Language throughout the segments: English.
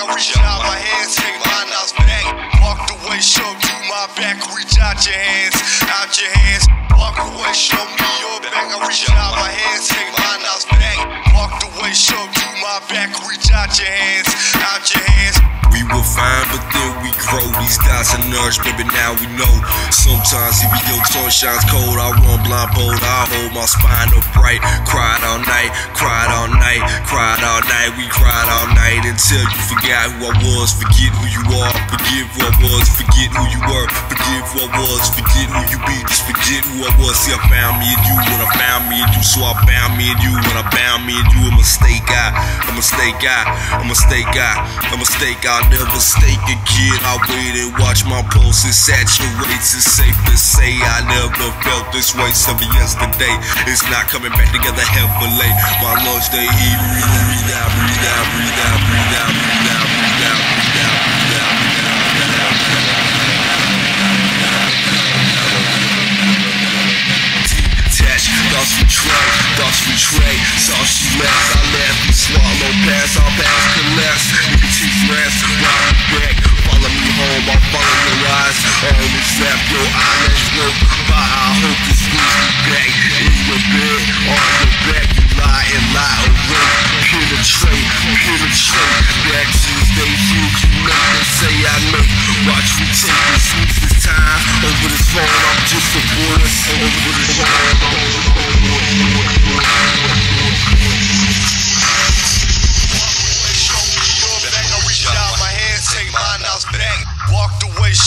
I reach out my hands, take my knots back. Walked away, showed you my back, reach out your hands, out your hands. Walk away, show me your back. I reach out my hands, take my knots back. Walked away, showed you my back, reach out your hands, out your hands. We were fine, but then we grow. These dots are nourished, baby, now we know. Sometimes even your sun shines cold, I run blindfold. I hold my spine upright. Cried all night, cried all night, cried all night. We cried all night until you forgot who I was. Forget who you are, forget who I was. Forget who you were, forget who I was. Forget who you be, just forget who I was. See, I found me and you when I found me and you, so I bound me and you when I bound me and you. A mistake, I, a mistake, I, a mistake, I, a mistake, I never stake a kid. I wait and watch my pulse, it saturates. It's safe to say I never felt this way. Seven yesterday, it's not coming back together heavily. My lungs they eat, breathe, breathe breathe out, breathe breathe lost which saw she left, I left, we swallowed, pass, I'll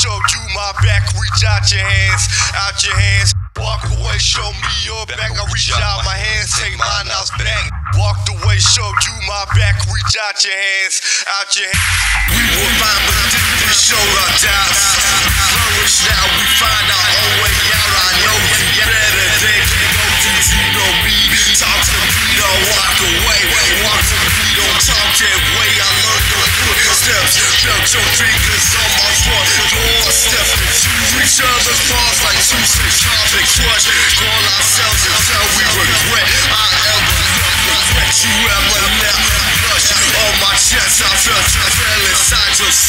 showed you my back. Reach out your hands, out your hands. Walk away, show me your back. I reach out my hands, take my knots back. Walked away, showed you my back. Reach out your hands, out your hands. We were fine, but this we showed our doubts. Now, we find our own way out. I know you better than know. Did you know me? Talk to me, don't walk away. Walk to me, don't talk that way. I learned the footsteps. Felt your fingers on my front doorstep. Reach other's paws like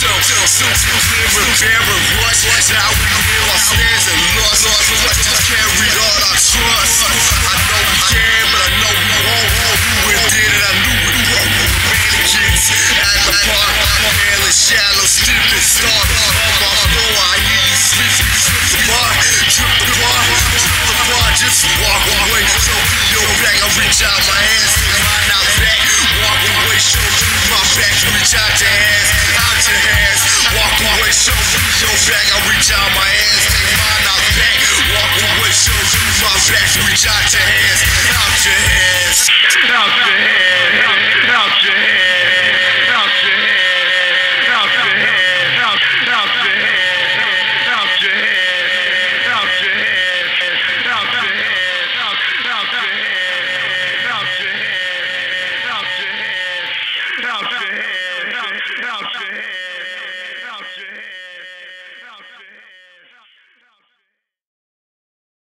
So, so, so, so, Rivera, Rush, how we live, our stands and laws, laws, what to carry. I reach out my hands, take my out back. Walk away, show you my back, reach out to hands.